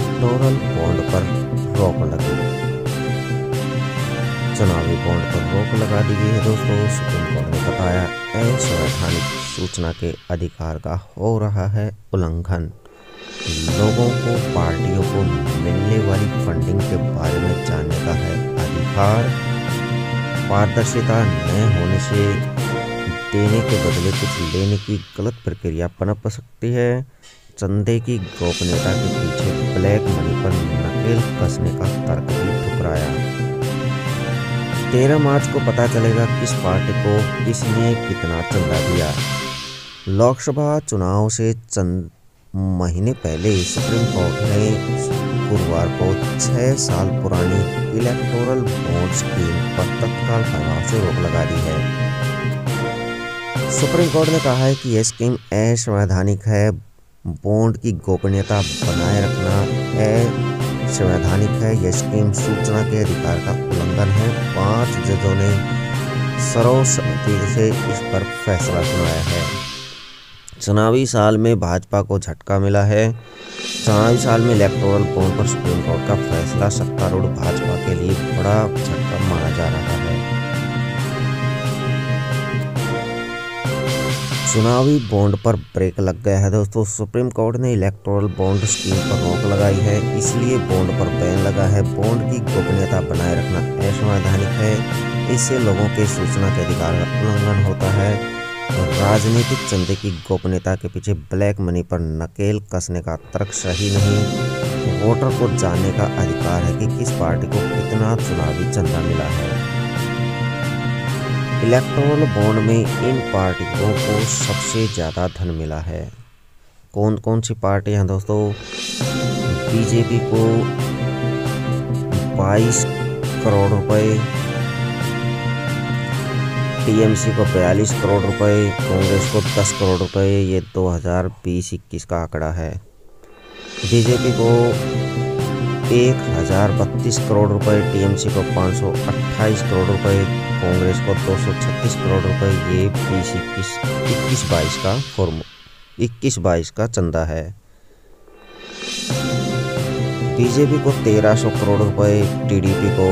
Floral bond पर रोक लगी। चुनावी बॉन्ड पर रोक लगा दी गई है दोस्तों, सुप्रीम कोर्ट ने बताया असंवैधानिक सूचना के अधिकार का हो रहा है उल्लंघन। लोगों को, पार्टियों को मिलने वाली फंडिंग के बारे में जानने का है अधिकार। पारदर्शिता न होने से देने के बदले कुछ लेने की गलत प्रक्रिया पनप सकती है। चंदे की गोपनीयता के पीछे ब्लैक मनी पर नकेल कसने का तर्क भी ठुकराया। तेरह मार्च को पता चलेगा किस पार्टी को किसने कितना चंदा दिया। लोकसभा चुनाव से चंद महीने पहले सुप्रीम कोर्ट ने गुरुवार को छह साल पुरानी इलेक्टोरल बॉन्ड स्कीम पर तत्काल प्रभाव से रोक लगा दी है। सुप्रीम कोर्ट ने कहा है कि यह स्कीम असंवैधानिक है बॉन्ड की गोपनीयता बनाए रखना है। संवैधानिक है, यह स्कीम सूचना के अधिकार का उल्लंघन है। पाँच जजों ने सर्वसम्मति से इस पर फैसला सुनाया है। चुनावी साल में भाजपा को झटका मिला है। चुनावी साल में इलेक्टोरल बॉन्ड पर सुप्रीम कोर्ट का फैसला, सत्तारूढ़ भाजपा के लिए बड़ा झटका माना जा रहा है चुनावी बॉन्ड पर ब्रेक लग गया है। दोस्तों, सुप्रीम कोर्ट ने इलेक्टोरल बॉन्ड स्कीम पर रोक लगाई है, इसलिए बॉन्ड पर बैन लगा है। बॉन्ड की गोपनीयता बनाए रखना असंवैधानिक है। इससे लोगों के सूचना के अधिकार का उल्लंघन होता है। और राजनीतिक चंदे की गोपनीयता के पीछे ब्लैक मनी पर नकेल कसने का तर्क सही नहीं। वोटर को जानने का अधिकार है कि किस पार्टी को कितना चुनावी चंदा मिला है। इलेक्ट्रोल बॉन्ड में इन पार्टियों को सबसे ज़्यादा धन मिला है। कौन कौन सी पार्टी हैं दोस्तों? बीजेपी को 22 करोड़ रुपए, टीएमसी को 42 करोड़ रुपए, कांग्रेस को 10 करोड़ रुपए, ये 2020-21 का आंकड़ा है। बीजेपी को एक हज़ार बत्तीस करोड़ रुपए, टीएमसी को पाँच सौ अट्ठाईस करोड़ रुपए, कांग्रेस को दो सौ छत्तीस करोड़ रुपए ये बीस इक्कीस इक्कीस बाईस का फॉर्म, इक्कीस बाईस का चंदा है। बीजेपी को तेरह सौ करोड़ रुपए, टीडीपी को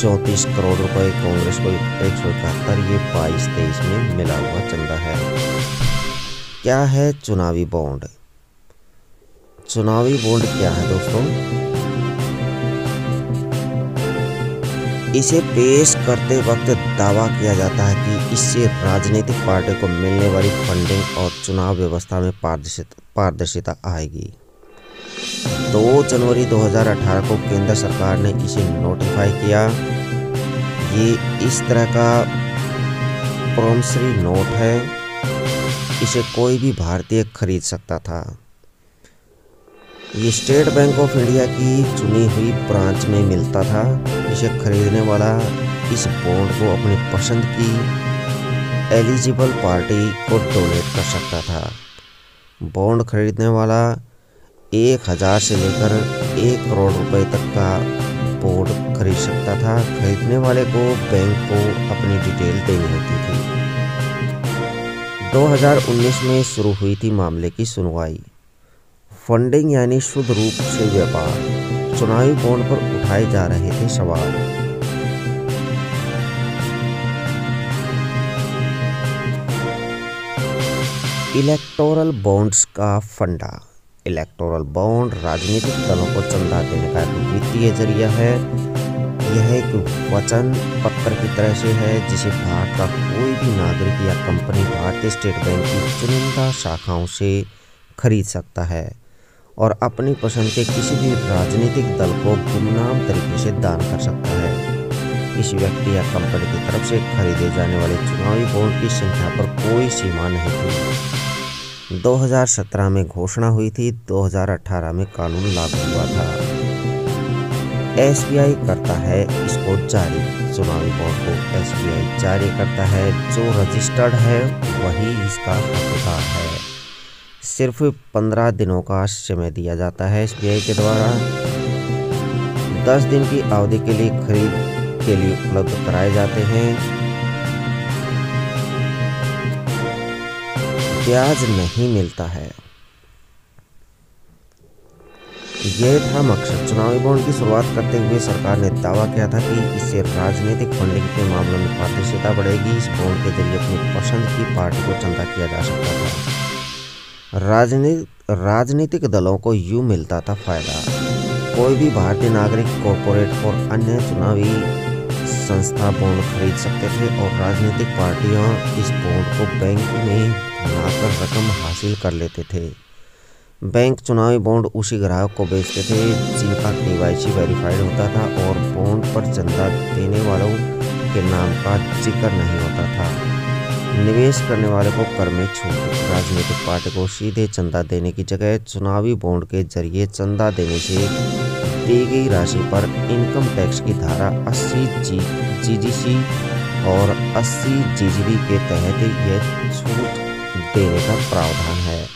चौंतीस करोड़ रुपए, कांग्रेस को एक सौ इकहत्तर, ये बाईस तेईस में मिला हुआ चंदा है। क्या है चुनावी बॉन्ड? चुनावी बॉन्ड क्या है दोस्तों? इसे पेश करते वक्त दावा किया जाता है कि इससे राजनीतिक पार्टी को मिलने वाली फंडिंग और चुनाव व्यवस्था में पारदर्शिता आएगी। 2 जनवरी 2018 को केंद्र सरकार ने इसे नोटिफाई किया। ये इस तरह का प्रोमसरी नोट है। इसे कोई भी भारतीय खरीद सकता था। ये स्टेट बैंक ऑफ़ इंडिया की चुनी हुई ब्रांच में मिलता था। इसे खरीदने वाला इस बॉन्ड को अपनी पसंद की एलिजिबल पार्टी को डोनेट कर सकता था। बॉन्ड खरीदने वाला एक हज़ार से लेकर एक करोड़ रुपए तक का बॉन्ड खरीद सकता था। खरीदने वाले को बैंक को अपनी डिटेल देनी होती थी। 2019 में शुरू हुई थी मामले की सुनवाई। फंडिंग यानी शुद्ध रूप से व्यापार। चुनावी बॉन्ड पर उठाए जा रहे थे सवाल। इलेक्टोरल बॉन्ड्स का फंडा। इलेक्टोरल बॉन्ड राजनीतिक दलों को चंदा देने का एक वित्तीय ज़रिया है। यह एक वचन पत्र की तरह से है, जिसे भारत का कोई भी नागरिक या कंपनी भारतीय स्टेट बैंक की चुनिंदा शाखाओं से खरीद सकता है। और अपनी पसंद के किसी भी राजनीतिक दल को गुमनाम तरीके से दान कर सकता है। इस व्यक्ति या कंपनी की तरफ़ से खरीदे जाने वाले चुनावी बॉन्ड की संख्या पर कोई सीमा नहीं थी। 2017 में घोषणा हुई थी 2018 में कानून लागू हुआ था। एसबीआई करता है इसको जारी, चुनावी बॉन्ड को एसबीआई जारी करता है, जो रजिस्टर्ड है, वही इसका हकदार है। सिर्फ़ पंद्रह दिनों का समय दिया जाता है एस के द्वारा। दस दिन की अवधि के लिए खरीद के लिए उपलब्ध कराए जाते हैं। ब्याज नहीं मिलता है। यह था मकसद चुनावी बॉन्ड की शुरुआत करते हुए सरकार ने दावा किया था कि इससे राजनीतिक फंडिंग के मामलों में पारदर्शिता बढ़ेगी। इस बॉन्ड के ज़रिए अपनी पसंद की पार्टी को चंदा किया जा सकता था राजनीतिक राजनीतिक दलों को यूँ मिलता था फ़ायदा। कोई भी भारतीय नागरिक कॉरपोरेट और अन्य चुनावी संस्था बॉन्ड खरीद सकते थे और राजनीतिक पार्टियाँ इस बॉन्ड को बैंक में बनाकर रकम हासिल कर लेते थे। बैंक चुनावी बॉन्ड उसी ग्राहक को बेचते थे जिनका केवाईसी वेरीफाइड होता था और बॉन्ड पर चंदा देने वालों के नाम का ज़िक्र नहीं होता था। निवेश करने वाले को कर में छूट। राजनीतिक पार्टी को सीधे चंदा देने की जगह चुनावी बॉन्ड के ज़रिए चंदा देने से दी गई राशि पर इनकम टैक्स की धारा 80 जी जी जी जीजीसी और 80 जीजीबी के तहत यह छूट देने का प्रावधान है।